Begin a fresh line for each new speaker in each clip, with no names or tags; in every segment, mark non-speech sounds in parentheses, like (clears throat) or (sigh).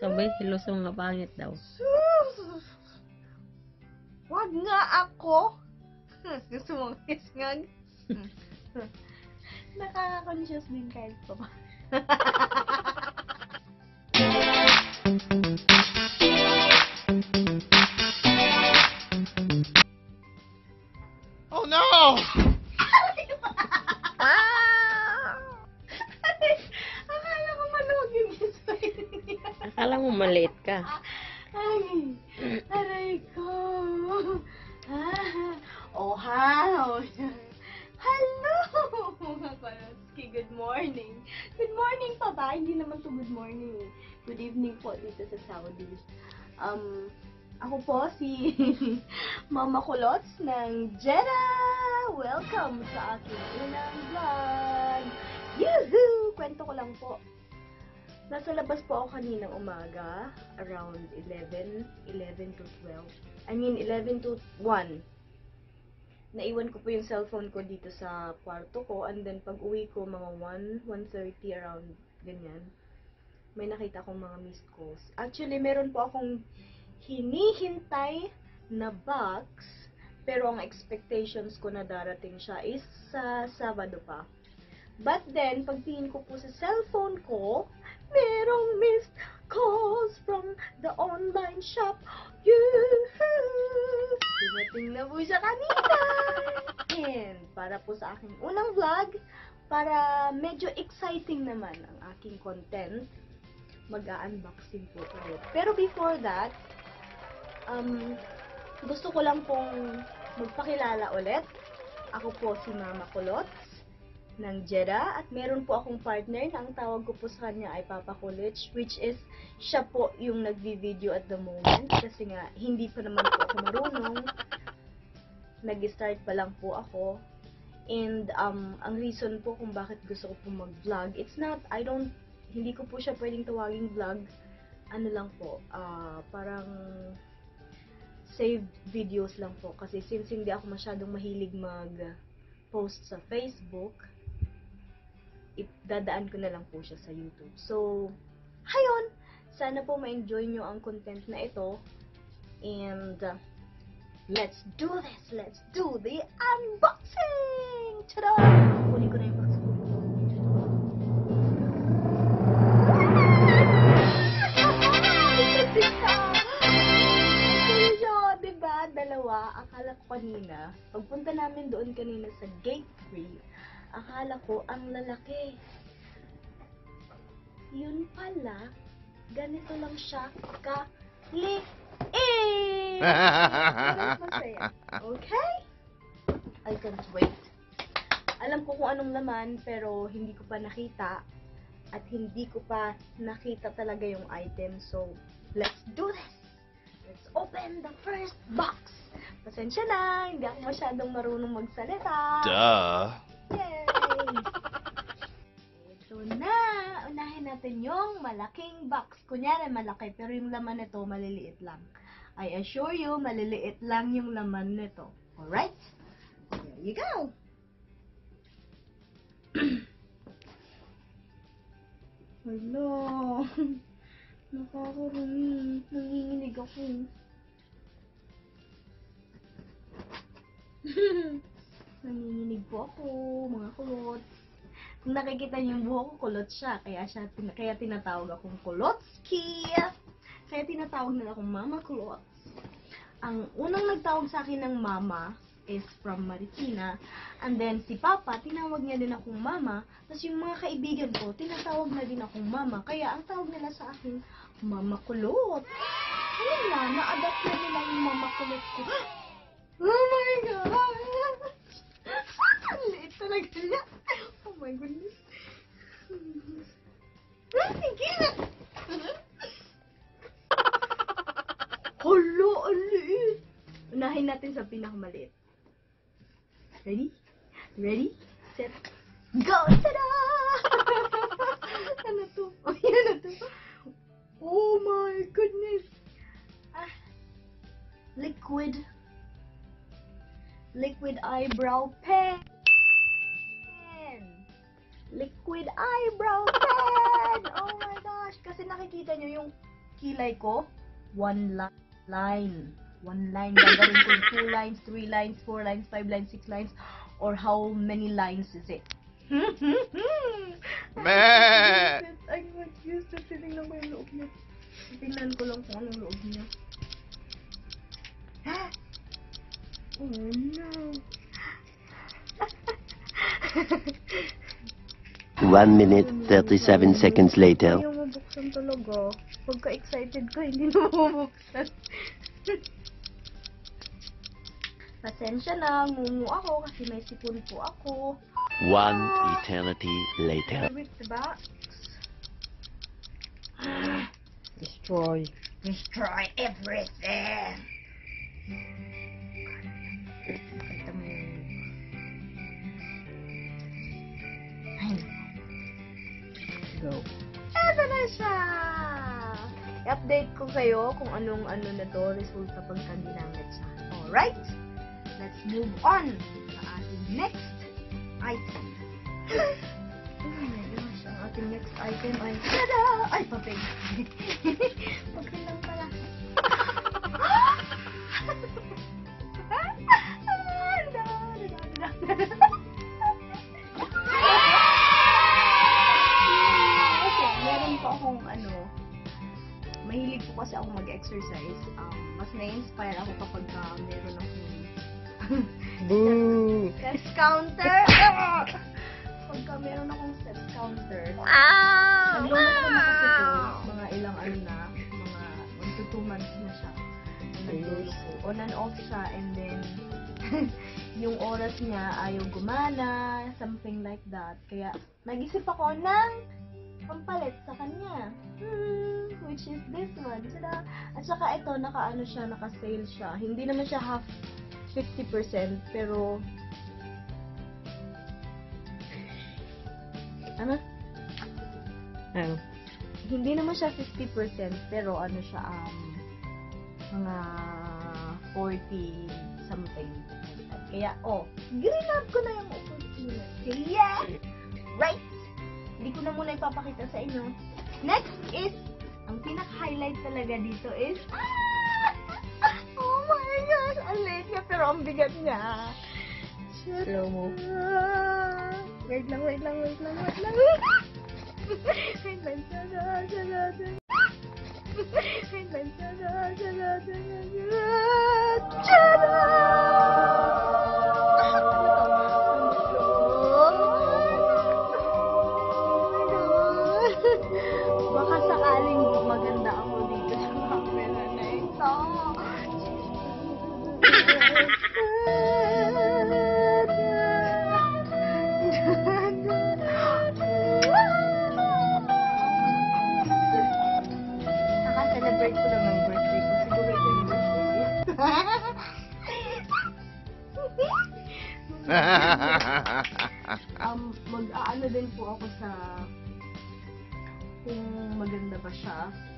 Sabay, hilusong nga pangit daw.
Sus! Wag nga ako! Gusto mong isngag? (laughs) Nakaka-conscious din kahit pa ba.
Oh no!
Akala
mo maliit ka.
Ay, aray ko. Ah, oh, how? Hello! Mga Kolotsky, good morning. Good morning pa ba? Hindi naman to good morning. Good evening po dito sa Saudi. Um, ako po si (laughs) Mama Kulots ng Jeddah! Welcome sa aking unang vlog! Yuhuu! Kwento ko lang po. Nasa labas po ako kaninang umaga, around 11, 11 to 12. I mean, 11 to 1. Naiwan ko po yung cellphone ko dito sa kwarto ko, and then pag uwi ko, mga 1, 1.30 around ganyan, may nakita akong mga missed calls. Actually, meron po akong hinihintay na box, pero ang expectations ko na darating siya is sa Sabado pa. But then, pagtingin ko po sa cellphone ko, merong missed calls from the online shop. Yoo-hoo! Dumating na po siya kanina! And para po sa aking unang vlog, para medyo exciting naman ang aking content, mag-unboxing po tayo. Pero before that, um, gusto ko lang pong magpakilala ulit. Ako po si Mama Kulots ng Jeddah at meron po akong partner na ang tawag ko po sa kanya ay Papa Kulich which is siya po yung nagvi-video at the moment kasi nga hindi pa naman po ako marunong. Nag-start pa lang po ako. And um, ang reason po kung bakit gusto ko po mag-vlog it's not, I don't hindi ko po siya pwedeng tawaging vlog. Ano lang po, ah, parang saved videos lang po kasi since hindi ako masyadong mahilig mag post sa Facebook dadaan ko na lang po siya sa YouTube. So, hayon! Sana po ma-enjoy nyo ang content na ito. And, uh, let's do this! Let's do the unboxing! Tada! Kunin ko na yung box diba? Dalawa. Akala ko kanina, pagpunta namin doon kanina sa gate 3, akala ko ang lalaki. Yun pala, ganito lang siya ka li eh. Okay? I can't wait. Alam ko kung anong laman, pero hindi ko pa nakita. At hindi ko pa nakita talaga yung item. So, let's do this! Let's open the first box! Pasensya na, hindi ako masyadong marunong magsalita.
Duh.
Yay! Ito na! Unahin natin yung malaking box. Kunyari malaki, pero yung laman nito maliliit lang. I assure you, maliliit lang yung laman nito. Alright? There you go! (clears throat) Hello! (laughs) Nakakarumi. Nanginginig ako. (laughs) Nanginginig po ako, mga kulot. Kung nakikita niyo yung buhok ko, kulot siya. Kaya, siya, kaya tinatawag akong kulotski. Kaya tinatawag nila akong mama kulot. Ang unang nagtawag sa akin ng mama is from Marikina. And then, si Papa, tinawag niya din akong mama. Tapos yung mga kaibigan ko, tinatawag na din akong mama. Kaya ang tawag nila sa akin, mama kulot. Ayun na, na-adapt na nila yung mama kulot ko. (gasps) Oh my God! (laughs) Ang liit talaga (laughs) niya. Oh my goodness. Sige. (laughs) Hala, ang liit. Unahin natin sa pinakamaliit. Ready? Ready? Set. Go! Tada! ano to? Oh, yan na to. Oh my goodness. Ah. Liquid. Liquid eyebrow pen. Kilay ko, one li- line. One line. Gagawin ko two lines, three lines, four lines, five lines, six lines, or how many lines is it? (laughs)
Meh.
I'm not used to tinignan ko yung loob niya. Tingnan ko lang kung anong loob niya. (gasps) Oh no.
One minute, 37 seconds later.
Ayaw mabuksan talaga. Pagka-excited ko, hindi na mabuksan. Pasensya na, ngumu ako kasi may sipon po ako.
One eternity later.
With the box.
Destroy.
Destroy everything! Nakita mo yung... Ay,
Go.
Eto na siya! I-update ko kayo kung anong ano na to, resulta pagka ginamit siya. Alright? Let's move on sa ating next item. oh my gosh, ang ating next item ay tada! Ay, papel. (laughs) papel lang pala. Mag-exercise. Um, mas na-inspire ako kapag uh, meron akong (laughs)
Boo!
steps counter. Pagka meron akong steps counter,
Ah!
kasi to, mga ilang ano na, mga 1 to 2 months na siya. Naglulok ko. On and off siya and then (laughs) yung oras niya ayaw gumana, something like that. Kaya nag-isip ako ng pampalit sa kanya. One. Tada! At saka ito, naka-ano siya, naka-sale siya. Hindi naman siya half 50%, pero ano?
Ano?
hindi naman siya 50%, pero ano siya, um, mga 40 something. Kaya, oh, grab ko na yung opportunity. Kaya, right? Hindi ko na muna ipapakita sa inyo. Next is, ang pinaka-highlight talaga dito is, ah! (laughs) Oh my gosh! Ang liit niya, pero ang bigat niya.
Slow mo.
Wait lang, wait lang, wait lang, wait lang. (laughs) Wait lang. Tada, tada, tada. Wait lang. Tada, tada, tada, tada. Tada!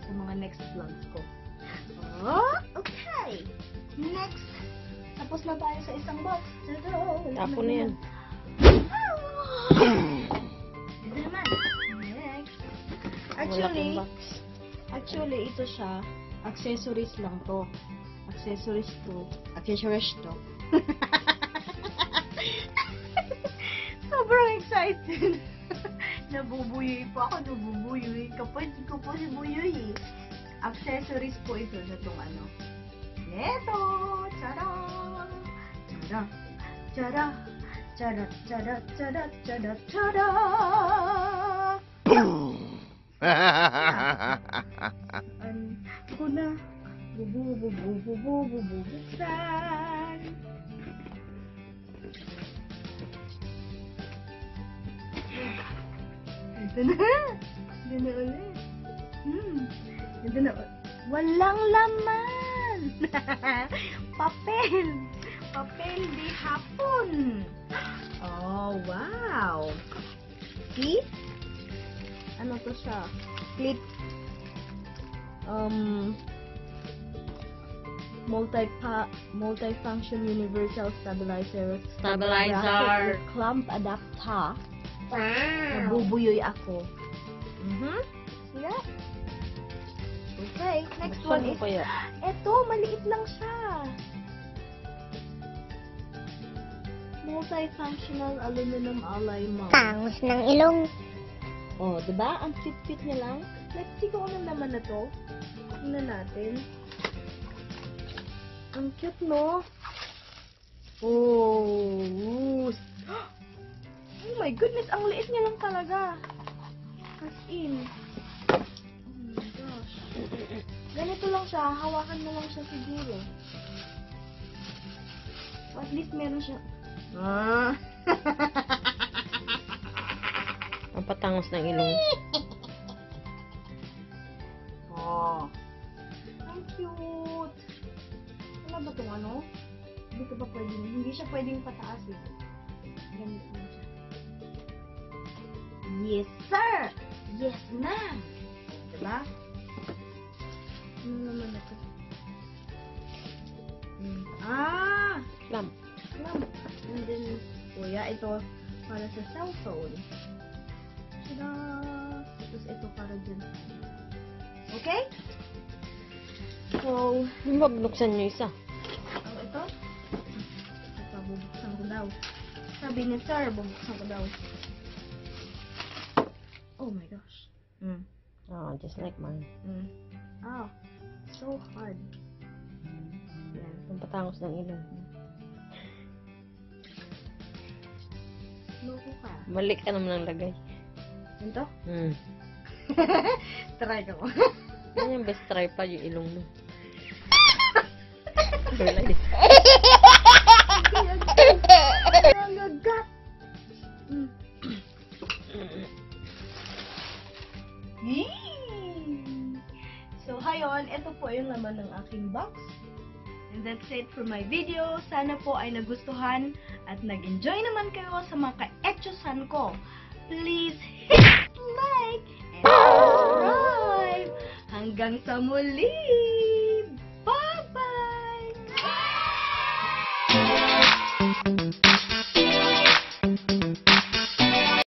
Sa mga next vlogs ko. Oh, okay. Next. Tapos na tayo sa isang box.
Tapo
na
yan.
Ito naman. Next. Actually, actually, ito siya. Accessories lang to. Accessories to. Accessories to. (laughs) Sobrang excited. (laughs) Nabubuyoy pa ako. Nabubuyoy. Kapag ko po si Buyoy eh. Accessories po ito na itong ano. Ito! Tada! Tada! Tada! Tada! Tada! Tada! Tada! Tada! An ko na. Bubu, bubu, bubu, bubu, buksan. Ito na. Ito na ulit. Hmm. Ito na ulit. Walang laman. (laughs) Papel. Papel di hapon. Oh, wow. See? Ano to siya? Clip. Um, multi multi-function universal stabilizer.
Stabilizer.
Clamp adapter.
Wow!
Nabubuyoy ako. Mhm. See that? Okay. Next
Buksan
one is,
kaya.
eto, maliit lang siya. Multifunctional aluminum alloy mount.
Tangos ng ilong.
Oh, di ba? Ang cute-cute niya lang. Let's see kung anong laman na to. Tingnan natin. Ang cute, no? Oh. Oh my goodness, ang liit niya lang talaga. As in. Oh my gosh. Ganito lang siya, hawakan mo lang siya siguro. At least meron siya. Ah. (laughs)
Ang patangos ng ilong. (laughs)
Oh. Ang cute. Wala ba itong ano? Hindi ko ba pwedeng, hindi siya pwedeng pataas eh. Ganito lang siya. Yes, sir! Yes, ma'am! Diba? Ano naman ito? Hmm. Ah!
Lam.
Clamp. And then, kuya, ito para sa cellphone. Tada! Tapos ito para dyan. Okay? So,
Huwag buksan nyo isa.
ang ito? Ito, bubuksan ko daw. Sabi ni sir, bubuksan ko daw. Oh my gosh. Mm.
Oh, just like mine.
Mm. Oh, so hard. Yan.
Ang patangos ng ilong.
Loko ka.
Mali ka naman ang lagay.
Ito?
Hmm. (laughs)
Try ko.
Yan yung best try pa yung ilong mo. (laughs) Wala
Ang gagat. Po yung laman ng aking box. And that's it for my video. Sana po ay nagustuhan at nag-enjoy naman kayo sa mga ka-etchosan ko. Please hit like and subscribe. Hanggang sa muli! Bye-bye!